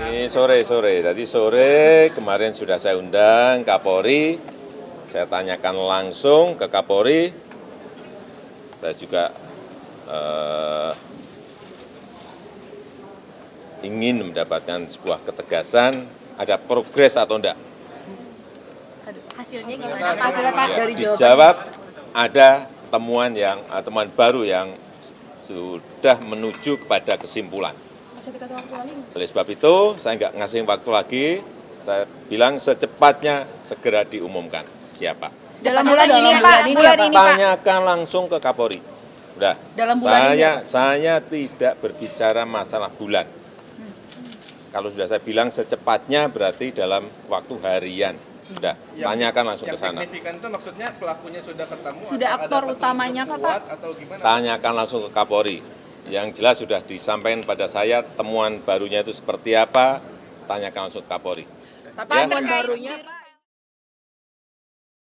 Ini sore-sore, tadi sore kemarin sudah saya undang Kapolri, saya tanyakan langsung ke Kapolri, saya juga eh, ingin mendapatkan sebuah ketegasan, ada progres atau enggak. Hasilnya gimana? Pak? Hasilnya Pak? Ya, dari dijawab. Ada temuan yang eh, temuan baru yang sudah menuju kepada kesimpulan. Oleh sebab itu, saya nggak ngasih waktu lagi, saya bilang secepatnya segera diumumkan siapa. dalam bulan ini Pak, bulan ini Pak. Tanyakan langsung ke Kapolri. Udah. Dalam bulan ini, saya, Pak? saya tidak berbicara masalah bulan. Kalau sudah saya bilang secepatnya berarti dalam waktu harian. Udah, Yang- tanyakan langsung ke Yang sana. signifikan itu maksudnya pelakunya sudah ketemu? Sudah aktor utamanya kah, kuat Atau gimana? Tanyakan langsung ke Kapolri. Yang jelas sudah disampaikan pada saya temuan barunya itu seperti apa, tanyakan langsung Kapolri. Tapi Ya. temuan barunya Pak.